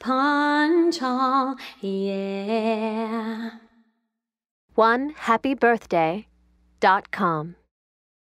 punch all, yeah. One happy birthday dot com.